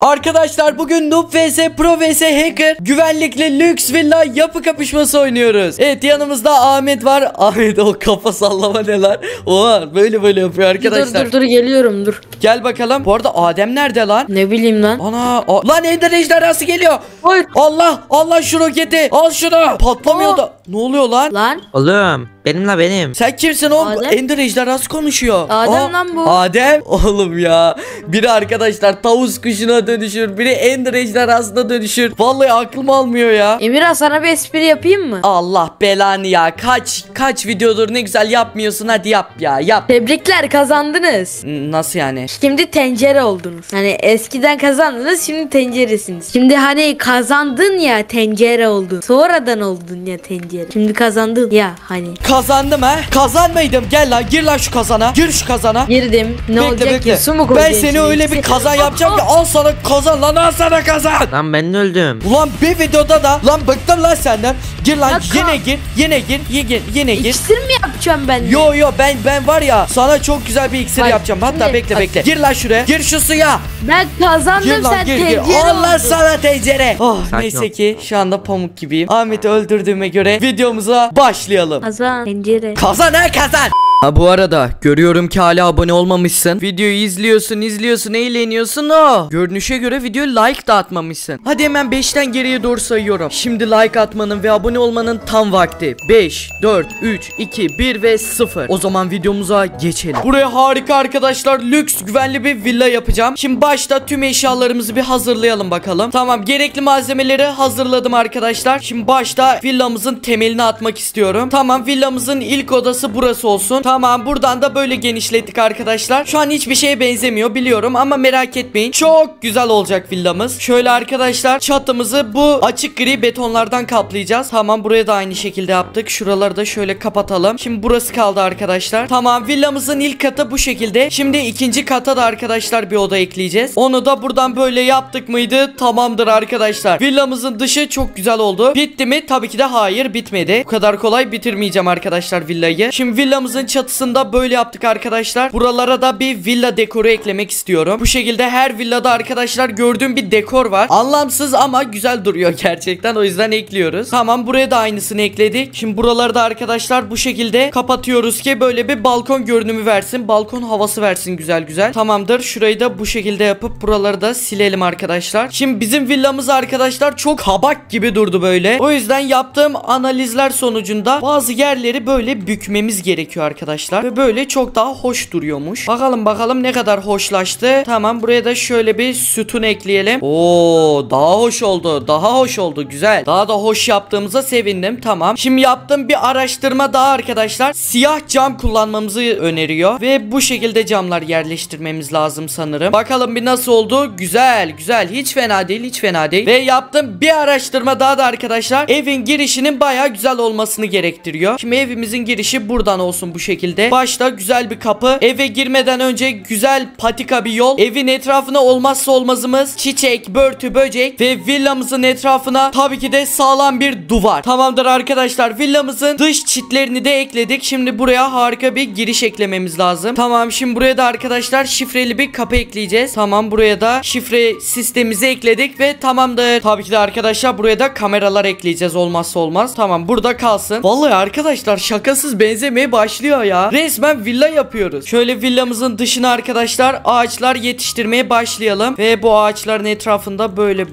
Arkadaşlar bugün Noob vs Pro vs Hacker güvenlikli lüks villa yapı kapışması oynuyoruz. Evet yanımızda Ahmet var. Ahmet o kafa sallama ne lan? Oha böyle böyle yapıyor arkadaşlar. Dur dur dur geliyorum dur. Gel bakalım. Bu arada Adem nerede lan? Ne bileyim lan. Ana a- lan Ender ejderhası geliyor. Hayır. Allah Allah şu roketi al şunu. Patlamıyor Aa. Ne oluyor lan? Lan Oğlum benim la benim. Sen kimsin oğlum? Adem. Ender ejderhası konuşuyor. Adem lan bu. Adem oğlum ya. Biri arkadaşlar tavus kuşuna dönüşür. Biri Ender ejderhasına dönüşür. Vallahi aklım almıyor ya. Emirhan sana bir espri yapayım mı? Allah belanı ya. Kaç kaç videodur ne güzel yapmıyorsun. Hadi yap ya. Yap. Tebrikler kazandınız. N- Nasıl yani? Şimdi tencere oldunuz. Hani eskiden kazandınız şimdi tenceresiniz. Şimdi hani kazandın ya tencere oldun. Sonradan oldun ya tencere. Şimdi kazandın ya hani. Kazandım ha. Kazanmaydım. Gel lan gir lan şu kazana. Gir şu kazana. Girdim. Ne Bekle, olacak bekle. ki? Su mu Ben seni içine? öyle bir kazan yapacağım ki al sana kazan lan al sana kazan. Lan ben de öldüm. Ulan bir videoda da lan bıktım lan senden. Gir lan Ya yine gir. Yine gir. Yine, yine gir. İksir mi yapacağım ben? de? Yo yo ben ben var ya sana çok güzel bir iksir Bak, yapacağım. Hatta şimdi- bekle bekle. Gir lan şuraya. Gir şu suya. Ben kazandım Gir lan sen gir gir. tencere Allah oldun. sana tencere. Oh Sakin neyse ol. ki şu anda pamuk gibiyim. Ahmet'i öldürdüğüme göre videomuza başlayalım. Kazan tencere. Kazan ha kazan. Ha bu arada görüyorum ki hala abone olmamışsın. Videoyu izliyorsun, izliyorsun, eğleniyorsun o. Görünüşe göre videoya like da atmamışsın. Hadi hemen 5'ten geriye doğru sayıyorum. Şimdi like atmanın ve abone olmanın tam vakti. 5, 4, 3, 2, 1 ve 0. O zaman videomuza geçelim. Buraya harika arkadaşlar lüks güvenli bir villa yapacağım. Şimdi başta tüm eşyalarımızı bir hazırlayalım bakalım. Tamam gerekli malzemeleri hazırladım arkadaşlar. Şimdi başta villamızın temelini atmak istiyorum. Tamam villamızın ilk odası burası olsun. Tamam buradan da böyle genişlettik arkadaşlar. Şu an hiçbir şeye benzemiyor biliyorum ama merak etmeyin. Çok güzel olacak villamız. Şöyle arkadaşlar çatımızı bu açık gri betonlardan kaplayacağız. Tamam buraya da aynı şekilde yaptık. Şuraları da şöyle kapatalım. Şimdi burası kaldı arkadaşlar. Tamam villamızın ilk katı bu şekilde. Şimdi ikinci kata da arkadaşlar bir oda ekleyeceğiz. Onu da buradan böyle yaptık mıydı? Tamamdır arkadaşlar. Villamızın dışı çok güzel oldu. Bitti mi? Tabii ki de hayır bitmedi. Bu kadar kolay bitirmeyeceğim arkadaşlar villayı. Şimdi villamızın çatısında böyle yaptık arkadaşlar. Buralara da bir villa dekoru eklemek istiyorum. Bu şekilde her villada arkadaşlar gördüğüm bir dekor var. Anlamsız ama güzel duruyor gerçekten. O yüzden ekliyoruz. Tamam buraya da aynısını ekledik. Şimdi buraları da arkadaşlar bu şekilde kapatıyoruz ki böyle bir balkon görünümü versin. Balkon havası versin güzel güzel. Tamamdır. Şurayı da bu şekilde yapıp buraları da silelim arkadaşlar. Şimdi bizim villamız arkadaşlar çok kabak gibi durdu böyle. O yüzden yaptığım analizler sonucunda bazı yerleri böyle bükmemiz gerekiyor arkadaşlar. Ve böyle çok daha hoş duruyormuş. Bakalım bakalım ne kadar hoşlaştı. Tamam buraya da şöyle bir sütun ekleyelim. Oo daha hoş oldu. Daha hoş oldu. Güzel. Daha da hoş yaptığımıza sevindim. Tamam. Şimdi yaptığım bir araştırma daha arkadaşlar. Siyah cam kullanmamızı öneriyor. Ve bu şekilde camlar yerleştirmemiz lazım sanırım. Bakalım bir nasıl oldu. Güzel güzel. Hiç fena değil. Hiç fena değil. Ve yaptığım bir araştırma daha da arkadaşlar. Evin girişinin baya güzel olmasını gerektiriyor. Şimdi evimizin girişi buradan olsun bu şekilde. Başta güzel bir kapı. Eve girmeden önce güzel patika bir yol. Evin etrafına olmazsa olmazımız çiçek, börtü, böcek ve villamızın etrafına tabii ki de sağlam bir duvar. Tamamdır arkadaşlar. Villamızın dış çitlerini de ekledik. Şimdi buraya harika bir giriş eklememiz lazım. Tamam şimdi buraya da arkadaşlar şifreli bir kapı ekleyeceğiz. Tamam buraya da şifre sistemimizi ekledik ve tamamdır. Tabii ki de arkadaşlar buraya da kameralar ekleyeceğiz olmazsa olmaz. Tamam burada kalsın. Vallahi arkadaşlar şakasız benzemeye başlıyor ya. Resmen villa yapıyoruz. Şöyle villamızın dışına arkadaşlar ağaçlar yetiştirmeye başlayalım. Ve bu ağaçların etrafında böyle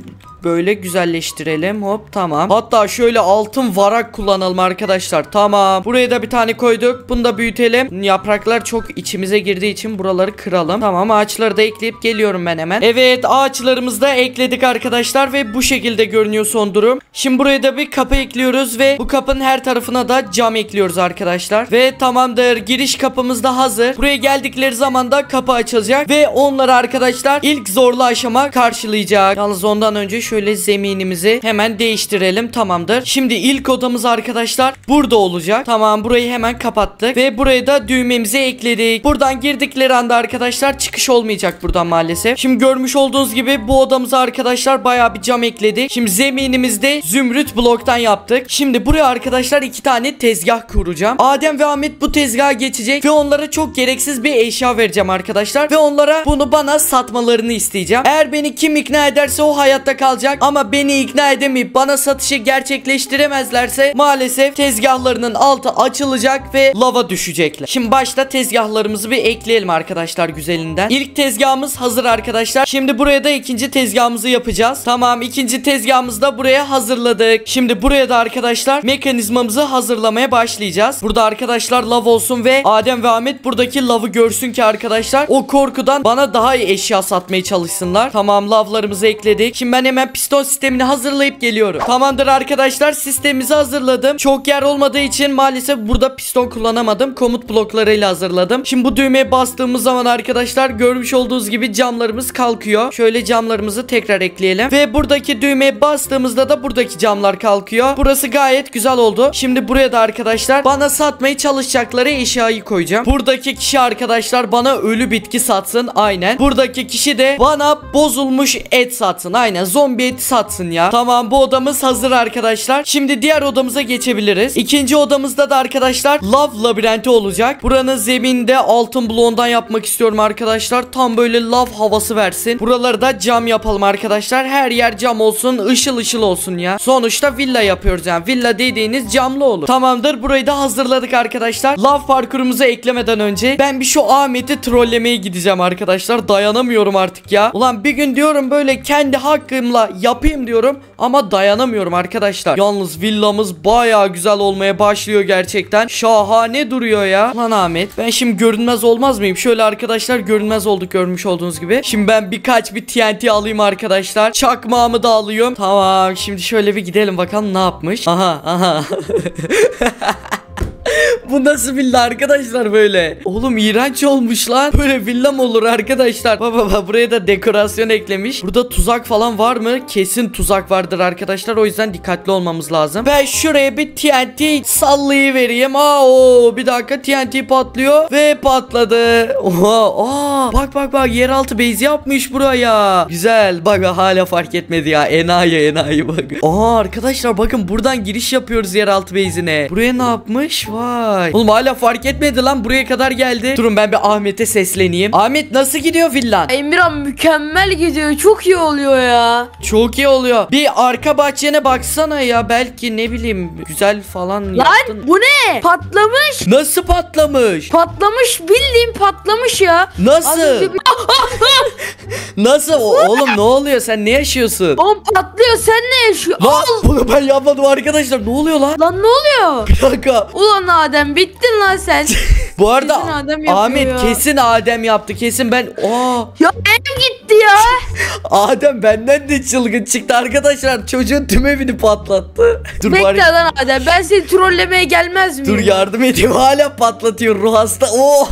Böyle güzelleştirelim. Hop tamam. Hatta şöyle altın varak kullanalım arkadaşlar. Tamam. Buraya da bir tane koyduk. Bunu da büyütelim. Yapraklar çok içimize girdiği için buraları kıralım. Tamam ağaçları da ekleyip geliyorum ben hemen. Evet ağaçlarımızı da ekledik arkadaşlar Ve bu şekilde görünüyor son durum. Şimdi buraya da bir kapı ekliyoruz Ve bu kapının her tarafına da cam ekliyoruz arkadaşlar. Ve tamamdır. Giriş kapımız da hazır. Buraya geldikleri zaman da kapı açılacak Ve onları arkadaşlar ilk zorlu aşama karşılayacak. Yalnız ondan önce şöyle şöyle zeminimizi hemen değiştirelim tamamdır. Şimdi ilk odamız arkadaşlar burada olacak. Tamam burayı hemen kapattık ve buraya da düğmemizi ekledik. Buradan girdikleri anda arkadaşlar çıkış olmayacak buradan maalesef. Şimdi görmüş olduğunuz gibi bu odamıza arkadaşlar bayağı bir cam ekledik. Şimdi zeminimizde zümrüt bloktan yaptık. Şimdi buraya arkadaşlar iki tane tezgah kuracağım. Adem ve Ahmet bu tezgaha geçecek ve onlara çok gereksiz bir eşya vereceğim arkadaşlar. Ve onlara bunu bana satmalarını isteyeceğim. Eğer beni kim ikna ederse o hayatta kalacak. Ama beni ikna edemeyip bana satışı gerçekleştiremezlerse maalesef tezgahlarının altı açılacak ve lava düşecekler. Şimdi başta tezgahlarımızı bir ekleyelim arkadaşlar güzelinden. İlk tezgahımız hazır arkadaşlar. Şimdi buraya da ikinci tezgahımızı yapacağız. Tamam ikinci tezgahımızı da buraya hazırladık. Şimdi buraya da arkadaşlar mekanizmamızı hazırlamaya başlayacağız. Burada arkadaşlar lav olsun ve Adem ve Ahmet buradaki lavı görsün ki arkadaşlar o korkudan bana daha iyi eşya satmaya çalışsınlar. Tamam lavlarımızı ekledik. Şimdi ben hemen piston sistemini hazırlayıp geliyorum. Tamamdır arkadaşlar sistemimizi hazırladım. Çok yer olmadığı için maalesef burada piston kullanamadım. Komut bloklarıyla hazırladım. Şimdi bu düğmeye bastığımız zaman arkadaşlar görmüş olduğunuz gibi camlarımız kalkıyor. Şöyle camlarımızı tekrar ekleyelim. Ve buradaki düğmeye bastığımızda da buradaki camlar kalkıyor. Burası gayet güzel oldu. Şimdi buraya da arkadaşlar bana satmaya çalışacakları eşyayı koyacağım. Buradaki kişi arkadaşlar bana ölü bitki satsın. Aynen. Buradaki kişi de bana bozulmuş et satsın. Aynen. Zombi eti satsın ya. Tamam bu odamız hazır arkadaşlar. Şimdi diğer odamıza geçebiliriz. İkinci odamızda da arkadaşlar lav labirenti olacak. Buranın zeminde altın bloğundan yapmak istiyorum arkadaşlar. Tam böyle lav havası versin. Buraları da cam yapalım arkadaşlar. Her yer cam olsun. ışıl ışıl olsun ya. Sonuçta villa yapıyoruz yani. Villa dediğiniz camlı olur. Tamamdır. Burayı da hazırladık arkadaşlar. Lav parkurumuzu eklemeden önce ben bir şu Ahmet'i trollemeye gideceğim arkadaşlar. Dayanamıyorum artık ya. Ulan bir gün diyorum böyle kendi hakkımla yapayım diyorum ama dayanamıyorum arkadaşlar. Yalnız villamız baya güzel olmaya başlıyor gerçekten. Şahane duruyor ya. Lan Ahmet ben şimdi görünmez olmaz mıyım? Şöyle arkadaşlar görünmez olduk görmüş olduğunuz gibi. Şimdi ben birkaç bir TNT alayım arkadaşlar. Çakmağımı da alıyorum. Tamam şimdi şöyle bir gidelim bakalım ne yapmış. Aha aha. Bu nasıl villa arkadaşlar böyle? Oğlum iğrenç olmuş lan. Böyle villa mı olur arkadaşlar? Baba baba buraya da dekorasyon eklemiş. Burada tuzak falan var mı? Kesin tuzak vardır arkadaşlar. O yüzden dikkatli olmamız lazım. Ben şuraya bir TNT sallayıvereyim. Aa o bir dakika TNT patlıyor ve patladı. Oha aa bak bak bak yeraltı base yapmış buraya. Güzel. Bak hala fark etmedi ya. Enayi enayi bak. Aa arkadaşlar bakın buradan giriş yapıyoruz yeraltı base'ine. Buraya ne yapmış? Vay. Oğlum hala fark etmedi lan buraya kadar geldi. Durun ben bir Ahmet'e sesleneyim. Ahmet nasıl gidiyor villan? Emirhan mükemmel gidiyor. Çok iyi oluyor ya. Çok iyi oluyor. Bir arka bahçene baksana ya. Belki ne bileyim güzel falan yaptın. Lan bu ne? Patlamış. Nasıl patlamış? Patlamış bildiğin patlamış ya. Az Nasıl? önce- Nasıl? O- Oğlum ne oluyor? Sen ne yaşıyorsun? Oğlum patlıyor sen ne yaşıyorsun? Lan bunu ben yapmadım arkadaşlar. Ne oluyor lan? Lan ne oluyor? Bir dakika. Ulan Adem bittin lan sen. Bu arada Kesin Adem Ahmet ya. kesin Adem yaptı. Kesin ben. Aa ya ev gitti ya. Adem benden de çılgın çıktı arkadaşlar. Çocuğun tüm evini patlattı. Dur Bekle bari. lan Adem ben seni trollemeye gelmez miyim? Dur yardım edeyim. Hala patlatıyor ruh hasta. Oo.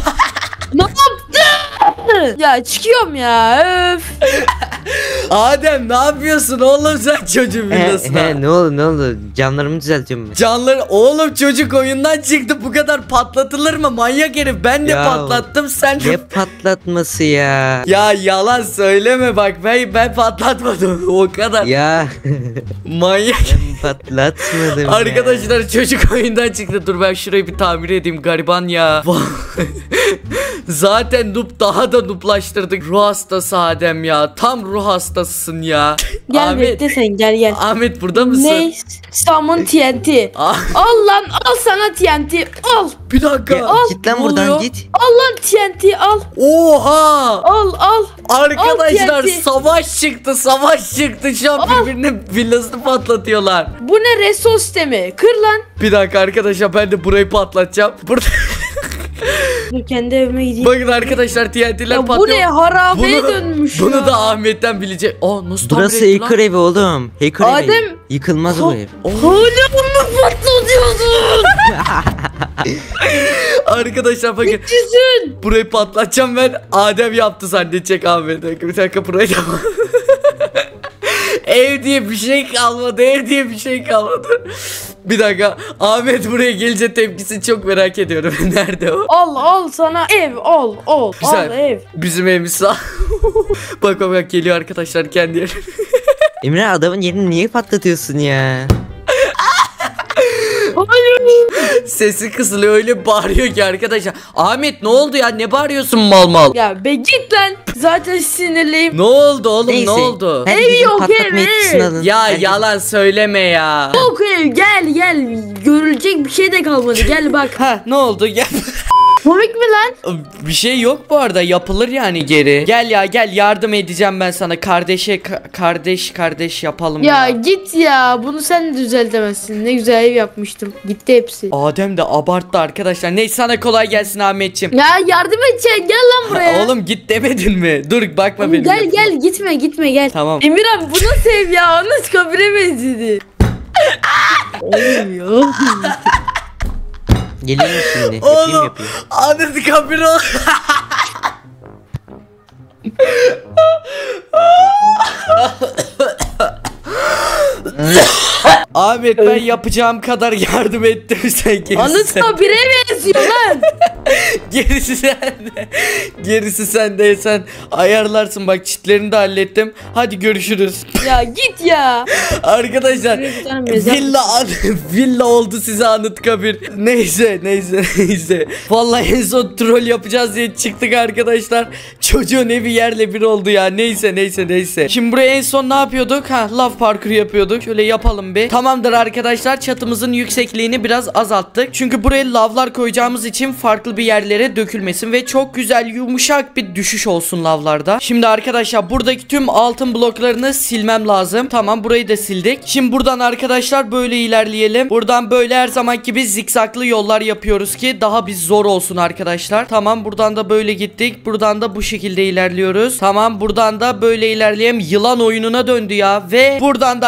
Ne yaptın? Ya çıkıyorum ya öf. Adem ne yapıyorsun oğlum sen çocuğun He, villasına? he, ne oldu ne oldu? Camlarımı düzeltiyorum ben. Canları oğlum çocuk oyundan çıktı bu kadar patlatılır mı manyak herif ben de Ya, patlattım sen de Ne patlatması ya? ya yalan söyleme bak ben ben patlatmadım o kadar Ya manyak ben patlatmadım ya. Arkadaşlar çocuk oyundan çıktı dur ben şurayı bir tamir edeyim gariban ya Zaten noob daha da nooblaştırdık ruh hastası Adem ya tam ruh hastasısın ya Gel Ahmet bekle sen gel gel. Ahmet burada mısın? Ne? Summon TNT. Ah, Al lan al sana TNT al. bir dakika. Ya, Al. git lan buradan oluyor? git. Al lan TNT al. Oha! Al al. Arkadaşlar Al TNT. savaş çıktı savaş çıktı şu an birbirinin villasını patlatıyorlar. Bu ne reso sistemi? Kır lan. Bir dakika arkadaşlar ben de burayı patlatacağım. Burada Dur kendi evime gideyim. bakın arkadaşlar TNT'ler Ya bu patlıyor. ne harabeye Bunu- dönmüş Bunu ya. da Ahmet'ten bilecek. Aa nasıl tamir Burası etti lan? hacker evi oğlum. Hacker evi. Adem- Yıkılmaz bu ev. Hala mı patlatıyorsun? Arkadaşlar bakın Çizin. burayı patlatacağım ben. Adem yaptı zannedecek Ahmet. Bir dakika, Bir dakika burayı da Ev diye bir şey kalmadı. Ev diye bir şey kalmadı. Bir dakika. Ahmet buraya gelince tepkisini çok merak ediyorum. Nerede o? Al al sana ev al al. Güzel. Al ev. Bizim evimiz sağ. bak bak bak geliyor arkadaşlar kendi yeri. Emre adamın yerini niye patlatıyorsun ya? Sesi kısılıyor öyle bağırıyor ki arkadaşlar. Ahmet ne oldu ya? Ne bağırıyorsun mal mal? Ya be git lan. Zaten sinirliyim. Ne oldu oğlum Neyse. ne oldu? Herkesin yok, patlatma ev, ev. alın. Ya Herkes- yalan söyleme ya. Yok ev gel gel. Görülecek bir şey de kalmadı. Gel bak. Ha ne oldu gel. Komik mi lan? Bir şey yok bu arada yapılır yani geri. Gel ya gel yardım edeceğim ben sana kardeşe ka- kardeş kardeş yapalım Ya ya. git ya. Bunu sen de düzeltemezsin. Ne güzel ev yapmıştım. Gitti hepsi. Adem de abarttı arkadaşlar. Neyse sana kolay gelsin Ahmetçim. Ya yardım edeceksin. Gel lan buraya. Oğlum git demedin mi? Dur bakma benim. Gel yapıma. gel gitme gitme gel. Tamam. Emirhan bu nasıl ev ya? Nasıl kabire benzedi? Oğlum ya. Geliyorum şimdi. Oğlum yapayım. Kabir ol. Ahmet ben yapacağım kadar yardım ettim sen gerisi Anıt sen. kabire benziyor lan. Gerisi sende. Gerisi sende sen ayarlarsın bak çitlerini de hallettim. Hadi görüşürüz. ya git ya. Arkadaşlar villa an- villa oldu size Anıtkabir. Neyse neyse neyse. Vallahi en son troll yapacağız diye çıktık arkadaşlar. Çocuğun evi yerle bir oldu ya. Neyse neyse neyse. Şimdi buraya en son ne yapıyorduk? Ha laf parkuru yapıyorduk. Şöyle yapalım bir. Tamamdır arkadaşlar çatımızın yüksekliğini biraz azalttık. Çünkü buraya lavlar koyacağımız için farklı bir yerlere dökülmesin ve çok güzel yumuşak bir düşüş olsun lavlarda. Şimdi arkadaşlar buradaki tüm altın bloklarını silmem lazım. Tamam burayı da sildik. Şimdi buradan arkadaşlar böyle ilerleyelim. Buradan böyle her zaman gibi zikzaklı yollar yapıyoruz ki daha bir zor olsun arkadaşlar. Tamam buradan da böyle gittik. Buradan da bu şekilde ilerliyoruz. Tamam buradan da böyle ilerleyelim. Yılan oyununa döndü ya. Ve buradan da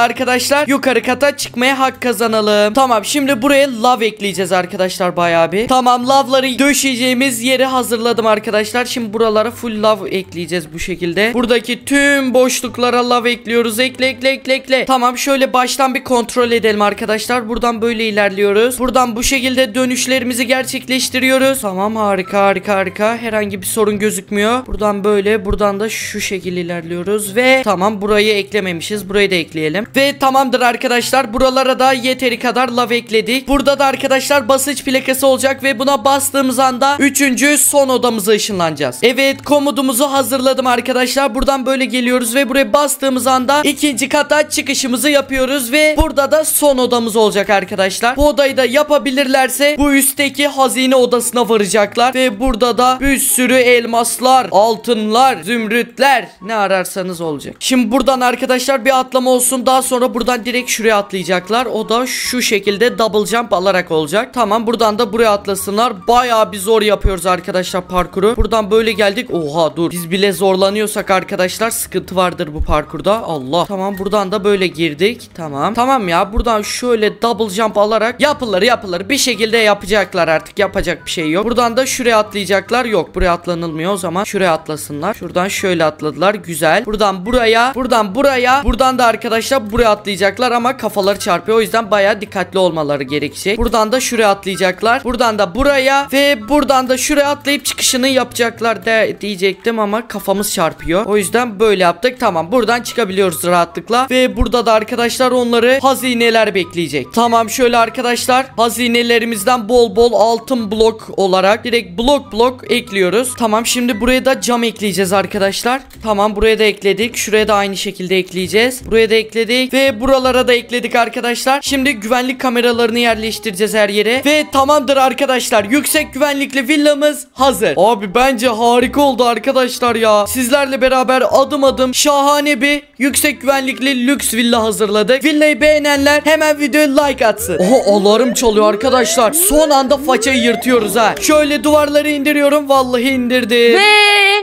arkadaşlar yukarı kata çıkmaya hak kazanalım. Tamam şimdi buraya lav ekleyeceğiz arkadaşlar bayağı bir. Tamam lavları döşeyeceğimiz yeri hazırladım arkadaşlar. Şimdi buralara full lav ekleyeceğiz bu şekilde. Buradaki tüm boşluklara lav ekliyoruz. Ekle ekle ekle ekle. Tamam şöyle baştan bir kontrol edelim arkadaşlar. Buradan böyle ilerliyoruz. Buradan bu şekilde dönüşlerimizi gerçekleştiriyoruz. Tamam harika harika harika. Herhangi bir sorun gözükmüyor. Buradan böyle buradan da şu şekilde ilerliyoruz ve tamam burayı eklememişiz. Burayı da ekleyelim. Ve tamamdır arkadaşlar. Buralara da yeteri kadar lav ekledik. Burada da arkadaşlar basınç plakası olacak ve buna bastığımız anda üçüncü son odamıza ışınlanacağız. Evet komutumuzu hazırladım arkadaşlar. Buradan böyle geliyoruz ve buraya bastığımız anda ikinci kata çıkışımızı yapıyoruz ve burada da son odamız olacak arkadaşlar. Bu odayı da yapabilirlerse bu üstteki hazine odasına varacaklar ve burada da bir sürü elmaslar, altınlar, zümrütler ne ararsanız olacak. Şimdi buradan arkadaşlar bir atlama olsun. Daha sonra buradan direkt şuraya atlayacaklar. O da şu şekilde double jump alarak olacak. Tamam buradan da buraya atlasınlar. Bayağı bir zor yapıyoruz arkadaşlar parkuru. Buradan böyle geldik. Oha dur. Biz bile zorlanıyorsak arkadaşlar sıkıntı vardır bu parkurda. Allah. Tamam buradan da böyle girdik. Tamam. Tamam ya buradan şöyle double jump alarak yapılır yapılır. Bir şekilde yapacaklar artık. Yapacak bir şey yok. Buradan da şuraya atlayacaklar. Yok buraya atlanılmıyor o zaman. Şuraya atlasınlar. Şuradan şöyle atladılar. Güzel. Buradan buraya. Buradan buraya. Buradan da arkadaşlar buraya atlayacaklar ama kafaları çarpıyor. O yüzden baya dikkatli olmaları gerekecek. Buradan da şuraya atlayacaklar. Buradan da buraya ve buradan da şuraya atlayıp çıkışını yapacaklar de diyecektim ama kafamız çarpıyor. O yüzden böyle yaptık. Tamam buradan çıkabiliyoruz rahatlıkla. Ve burada da arkadaşlar onları hazineler bekleyecek. Tamam şöyle arkadaşlar hazinelerimizden bol bol altın blok olarak direkt blok blok ekliyoruz. Tamam şimdi buraya da cam ekleyeceğiz arkadaşlar. Tamam buraya da ekledik. Şuraya da aynı şekilde ekleyeceğiz. Buraya da ekledik ve buralara da ekledik arkadaşlar. Şimdi güvenlik kameralarını yerleştireceğiz her yere. Ve tamamdır arkadaşlar. Yüksek güvenlikli villamız hazır. Abi bence harika oldu arkadaşlar ya. Sizlerle beraber adım adım şahane bir yüksek güvenlikli lüks villa hazırladık. Villayı beğenenler hemen videoya like atsın. Oha alarm çalıyor arkadaşlar. Son anda façayı yırtıyoruz ha. Şöyle duvarları indiriyorum. Vallahi indirdim. Ve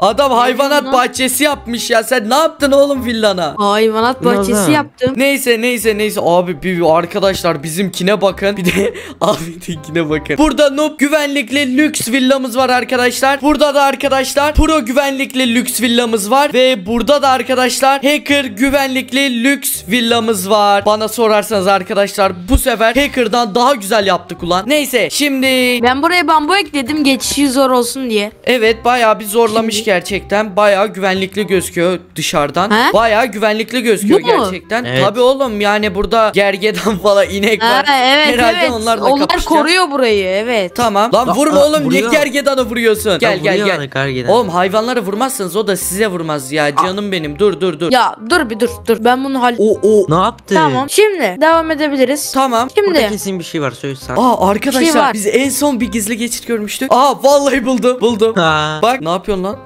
Adam hayvanat bahçesi yapmış ya. Sen ne yaptın oğlum villana? hayvanat bahçesi yaptım. Neyse neyse neyse abi bir arkadaşlar bizimkine bakın bir de Ahmet'inkine bakın. Burada noob güvenlikli lüks villamız var arkadaşlar. Burada da arkadaşlar pro güvenlikli lüks villamız var. Ve burada da arkadaşlar hacker güvenlikli lüks villamız var. Bana sorarsanız arkadaşlar bu sefer hacker'dan daha güzel yaptık ulan. Neyse şimdi Ben buraya bambu ekledim geçişi zor olsun diye. Evet bayağı bir zorlamış Şimdi- gerçekten. Bayağı güvenlikli gözüküyor dışarıdan. He? Bayağı güvenlikli gözüküyor Bu mu? gerçekten. Evet. Tabii oğlum yani burada gergedan falan inek var. Ha, evet Herhalde evet. Onlar kapışacağız. koruyor burayı evet. Tamam. Lan vurma aa, oğlum. Niye vuruyor. gergedanı vuruyorsun? Gel gel vuruyor gel. gergedan. Oğlum hayvanlara vurmazsanız o da size vurmaz ya. Canım benim. Dur dur dur. Ya dur bir dur dur ben bunu hall... O o. Ne yaptı? Tamam şimdi devam edebiliriz. Tamam. Burada Şimdi kesin bir şey var söyle sen. Aa arkadaşlar şey var. biz en son bir gizli geçit görmüştük. Aa vallahi buldum. Buldum. Ha. Bak ne yapıyorsun lan?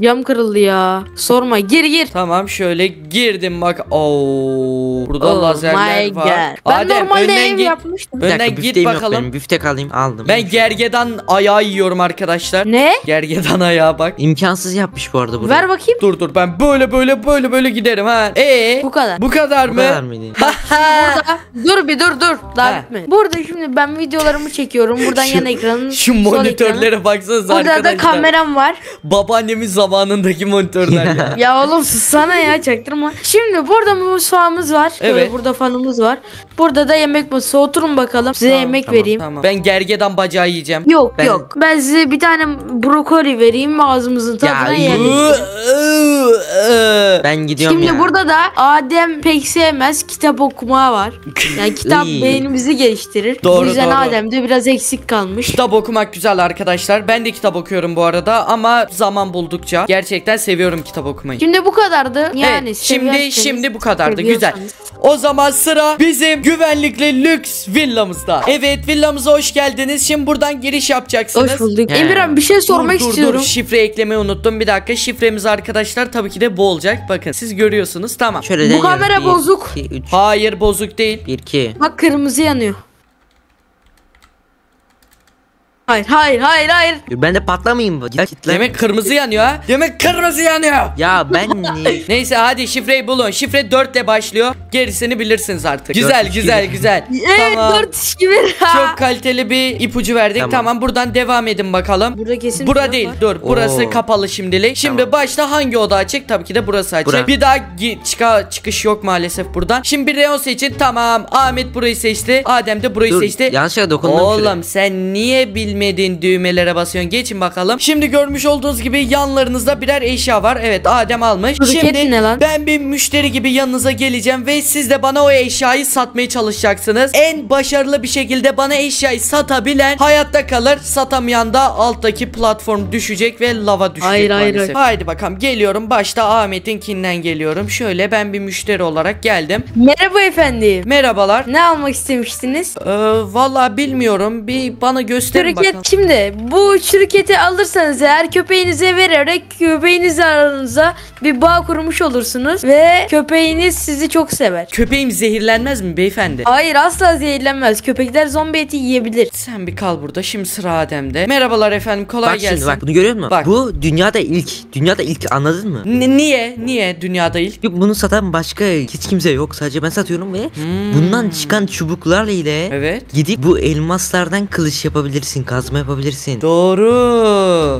cam kırıldı ya. Sorma gir gir. Tamam şöyle girdim bak. Oo burada Oh lazerler var. God. Ben Adem, normalde önden ev git. yapmıştım. Bir dakika, Önden git bakalım. benim. Büftek alayım aldım. Ben gergedan ayağı yiyorum arkadaşlar. Ne? Gergedan ayağı bak. İmkansız yapmış bu arada burayı. Ver bakayım. Dur dur ben böyle böyle böyle böyle giderim ha. Ee Bu kadar. bu kadar Bu mı? kadar mıydı? Burada dur bir dur dur. Daha He. bitmedi. Burada şimdi ben videolarımı çekiyorum. Buradan Şu- yan ekranın. Şu monitörlere baksanıza Burada da arkadaşlar. kameram var. Babaannemin zamanındaki monitörler ya. Ya oğlum sana ya çaktırma. Şimdi burada mutfağımız var. Şöyle Evet. burada fanımız var. Burada da yemek masası. Oturun bakalım. Size Tamam, yemek tamam, vereyim. Tamam. Ben gergedan bacağı yiyeceğim. Yok Ben- yok. Ben size bir tane brokoli vereyim ağzımızın tadına yiyelim. Ben gidiyorum Şimdi ya. burada da Adem pek sevmez kitap okuma var. Yani kitap İyi. beynimizi geliştirir. Doğru, Bu yüzden doğru. Adem'de biraz eksik kalmış. Kitap okumak güzel arkadaşlar. Ben de kitap okuyorum bu arada ama zaman buldukça gerçekten seviyorum kitap okumayı. Şimdi bu kadardı. Yani evet, şimdi şimdi bu kadardı güzel. seviyorsanız. O zaman sıra bizim güvenlikli lüks villamızda. Evet villamıza hoş geldiniz. Şimdi buradan giriş yapacaksınız. Hoş bulduk. He. Emirhan bir şey sormak dur, dur, istiyorum. Dur şifre eklemeyi unuttum. Bir dakika şifremiz arkadaşlar tabii ki de bu olacak. Bakın siz görüyorsunuz tamam. Şöyle Bu deniyorum. kamera Bir, bozuk. iki, üç, Hayır bozuk değil. bir, iki. Bak kırmızı yanıyor. Hayır hayır hayır hayır. Ben de patlamayayım mı? Git lan. Demek kırmızı yanıyor ha. Demek kırmızı yanıyor. Ya ben niye? Neyse hadi şifreyi bulun. Şifre 4 ile başlıyor. Gerisini bilirsiniz artık. Güzel güzel gibi. güzel. Evet tamam. 4 iş gibi. Çok kaliteli bir ipucu verdik. Tamam. Tamam. buradan devam edin bakalım. Burada kesin Bura değil var. dur burası Oo. kapalı şimdilik. Şimdi Tamam. başta hangi oda açık? Tabii ki de burası açık. Bura. Bir daha çıka çıkış yok maalesef buradan. Şimdi bir reyon seçin. Tamam Ahmet burayı seçti. Adem de burayı Dur seçti. yanlışlıkla dokundum Oğlum şuraya. sen niye bilmediğin düğmelere basıyorsun? Geçin bakalım. Şimdi görmüş olduğunuz gibi yanlarınızda birer eşya var. Evet Adem almış. Roket Şimdi ne lan? ben bir müşteri gibi yanınıza geleceğim ve siz de bana o eşyayı satmaya çalışacaksınız. En başarılı bir şekilde bana eşyayı satabilen hayatta kalır. Satamayan da alttaki platform düşecek ve lava düşecek Hayır, hayır, maalesef. Haydi bakalım geliyorum. Başta Ahmet'inkinden geliyorum. Şöyle ben bir müşteri olarak geldim. Merhaba efendim. Merhabalar. Ne almak istemiştiniz? Ee, vallahi bilmiyorum. Bir bana gösterin Şirket bakalım. şimdi bu şirketi alırsanız eğer köpeğinize vererek köpeğinizle aranıza bir bağ kurmuş olursunuz ve köpeğiniz sizi çok sever. Köpeğim zehirlenmez mi beyefendi? Hayır asla zehirlenmez. Köpekler zombi eti yiyebilir. Sen bir kal burada. Şimdi sıra Adem'de. Merhabalar efendim. Kolay Bak gelsin. şimdi bak bunu görüyor musun? Bak. Bu dünyada ilk. Dünyada ilk anladın mı? N- niye? Niye dünyada ilk? Yok bunu satan başka hiç kimse yok. Sadece ben satıyorum ve Hmm. bundan çıkan çubuklarla ile Evet. gidip bu elmaslardan kılıç yapabilirsin, kazma yapabilirsin. Doğru.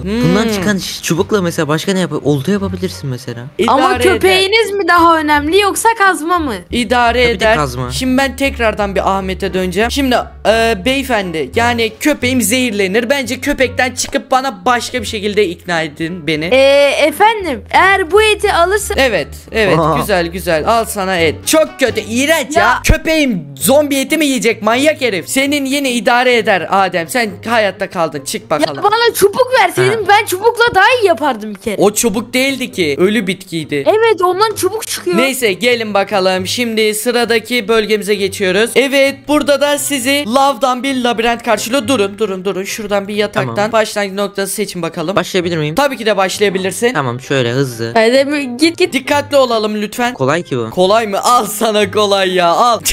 Bundan Hmm. çıkan ş- çubukla mesela başka ne yap? Olta yapabilirsin mesela. Ama İdare eder. köpeğiniz mi daha önemli yoksa kazma mı? İdare Tabii de eder. kazma. Şimdi ben tekrardan bir Ahmet'e döneceğim. Şimdi e, beyefendi yani köpeğim zehirlenir. Bence köpekten çıkıp bana başka bir şekilde ikna edin beni. Ee, efendim eğer bu eti alırsa Evet, evet. Aa. Güzel, güzel. Al sana et. Çok kötü, iğrenç ya. Ya. Köpeğim zombi eti mi yiyecek manyak herif? Senin yine idare eder Adem. Sen hayatta kaldın. Çık ya bakalım. bana çubuk verseydin ben çubukla daha iyi yapardım bir kere. O çubuk değildi ki. Ölü bitkiydi. Evet ondan çubuk çıkıyor. Neyse gelin bakalım. Şimdi sıradaki bölgemize geçiyoruz. Evet burada da sizi lavdan bir labirent karşılıyor. Durun durun durun. Şuradan bir yataktan Tamam. başlangıç noktası seçin bakalım. Başlayabilir miyim? Tabii ki de başlayabilirsin. Tamam şöyle hızlı. Hadi bir git git. Dikkatli olalım lütfen. Kolay ki bu. Kolay mı? Al sana kolay ya. Al.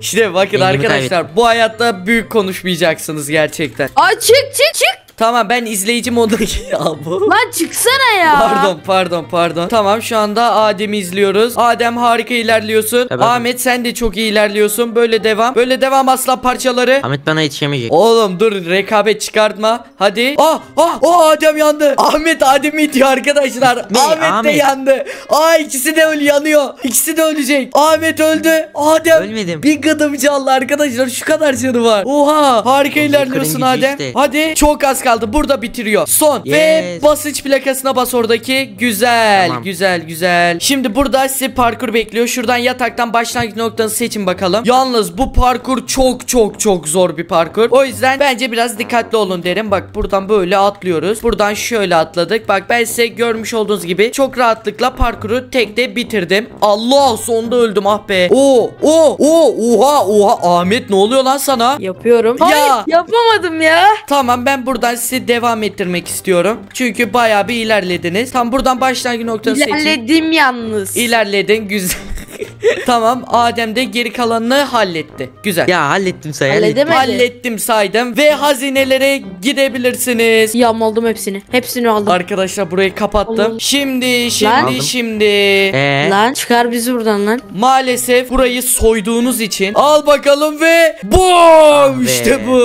işte bakın Dengemi arkadaşlar bu hayatta büyük konuşmayacaksınız gerçekten. Aa çık çık çık. Tamam ben izleyici moduna bu. Lan çıksana ya. Pardon pardon pardon. Tamam şu anda Adem'i izliyoruz. Adem harika ilerliyorsun. Tamam. Ahmet sen de çok iyi ilerliyorsun. Böyle devam. Böyle devam aslan parçaları. Ahmet bana yetişemeyecek. Oğlum dur rekabet çıkartma. Hadi. Ah ah oh Adem yandı. Ahmet Adem'i itiyor arkadaşlar. Ne? Ahmet, de Ahmet. yandı. Aa ikisi de öl yanıyor. İkisi de ölecek. Ahmet öldü. Adem Ölmedim. bir gıdım canlı arkadaşlar. Şu kadar canı var. Oha harika Oğlum, ilerliyorsun Adem. işte. Hadi çok az kaldı. Burada bitiriyor. Son ve Yes. basınç plakasına bas oradaki. Güzel Tamam. güzel güzel. Şimdi burada sizi parkur bekliyor. Şuradan yataktan başlangıç noktanızı seçin bakalım. Yalnız bu parkur çok çok çok zor bir parkur. O yüzden bence biraz dikkatli olun derim. Bak buradan böyle atlıyoruz. Buradan şöyle atladık. Bak ben size görmüş olduğunuz gibi çok rahatlıkla parkuru tekte bitirdim. Allah sonunda öldüm ah be. Oo o o oha oha Ahmet ne oluyor lan sana? Yapıyorum. Ya. Hayır yapamadım ya. Tamam ben buradan sizi devam ettirmek istiyorum. Çünkü bayağı bir ilerlediniz. Tam buradan başlangıç noktanızı seçin. İlerledim yalnız. İlerledin güzel. tamam Adem de geri kalanını halletti. Güzel. Ya hallettim say hallettim. Halledemedi. Hallettim saydım ve hazinelere gidebilirsiniz. Yağma aldım hepsini. Hepsini aldım. Arkadaşlar burayı kapattım. Oğlum. Şimdi şimdi Aldım. şimdi Ee, Lan çıkar bizi buradan lan. maalesef burayı soyduğunuz için al bakalım ve bum be. işte bu.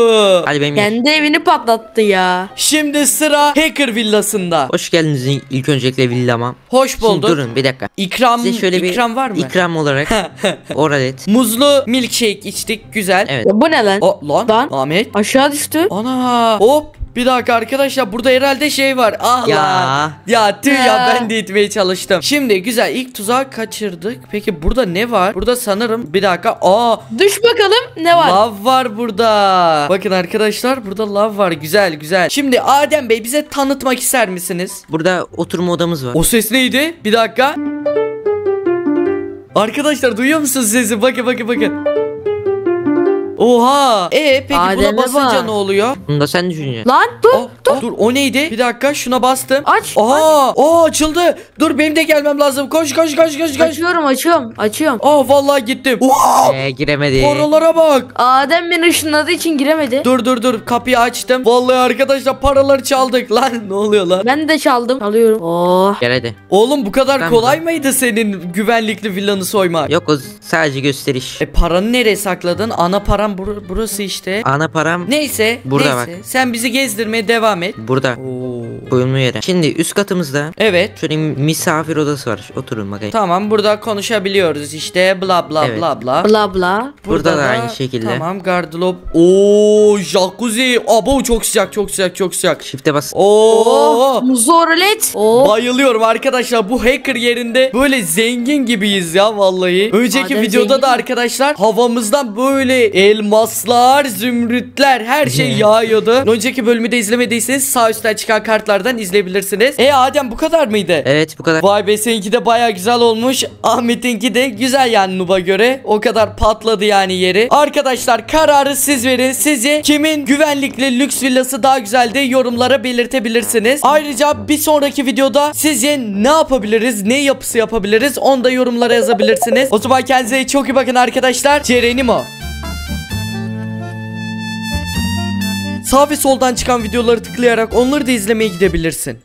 hadi benim yer. Kendi evini patlattı ya. Şimdi sıra Hacker villasında. Hoş geldiniz ilk öncelikle villama. Hoş Şimdi bulduk. durun bir dakika. İkram Size şöyle bir ikram var mı? ikram olarak oralet. Muzlu milkshake içtik güzel. Evet. Ya bu ne lan? O lan, Lan. Ahmet. Aşağı düştü. Ana hop bir dakika arkadaşlar burada herhalde şey var. Ah Ya. lan. Ya tüh ya. Ya. ben de itmeye çalıştım. Şimdi güzel ilk tuzağı kaçırdık. Peki burada ne var? Burada sanırım bir dakika. Aa Düş bakalım ne var? lav var burada. Bakın arkadaşlar burada lav var. Güzel güzel. Şimdi Adem Bey bize tanıtmak ister misiniz? Burada oturma odamız var. O ses neydi? Bir dakika. Arkadaşlar duyuyor musunuz sesi? Bakın bakın bakın. Oha. E peki buna Adem'e basınca bak. ne oluyor? Bunu da sen düşüneceksin. Lan dur. Oh, oh, dur o neydi? Bir dakika şuna bastım. Aç. Aa, aa açıldı. Dur benim de gelmem lazım. Koş koş koş koş koş. Açıyorum açıyorum açıyorum. Aa vallahi gittim. Oha! Ee, giremedi. Paralara bak. Adem beni ışınladığı için giremedi. Dur dur dur kapıyı açtım. Vallahi arkadaşlar paraları çaldık. Lan ne oluyor lan? Ben de çaldım. Çalıyorum. Oh. Gel hadi. Oğlum bu kadar Ben kolay mıydı senin güvenlikli villanı soymak? Yok o sadece gösteriş. E paranı nereye sakladın? Ana param bur- burası işte. Ana param Neyse. Burada neyse. Sen bizi gezdirmeye devam et. burada. Oo. Koyulma yere. Şimdi üst katımızda Evet. şöyle misafir odası var. Oturun bakayım. Tamam burada konuşabiliyoruz işte bla bla Evet. bla bla. Bla bla. Burada da aynı şekilde. Tamam gardırop. Oo jacuzzi. Abo çok sıcak çok sıcak çok sıcak. Shift'e bas. Oo. Oh. Muzlu oralet. Oh. Bayılıyorum arkadaşlar bu hacker yerinde böyle zengin gibiyiz ya vallahi. Önceki Adem videoda zengin da arkadaşlar havamızdan böyle elmaslar, zümrütler her şey yağıyordu. Önceki bölümü de izlemediyseniz sağ üstten çıkan kartlardan izleyebilirsiniz. E Adem bu kadar mıydı? Evet bu kadar. Vay be seninki de baya güzel olmuş. Ahmet'inki de güzel yani Nub'a göre. O kadar patladı yani yeri. Arkadaşlar kararı siz verin. Sizce kimin güvenlikli lüks villası daha güzeldi yorumlara belirtebilirsiniz. Ayrıca bir sonraki videoda sizce ne yapabiliriz? Ne yapısı yapabiliriz? Onu da yorumlara yazabilirsiniz. O zaman kendinize çok iyi bakın arkadaşlar. Ceren'im Sağ ve soldan çıkan videoları tıklayarak onları da izlemeye gidebilirsin.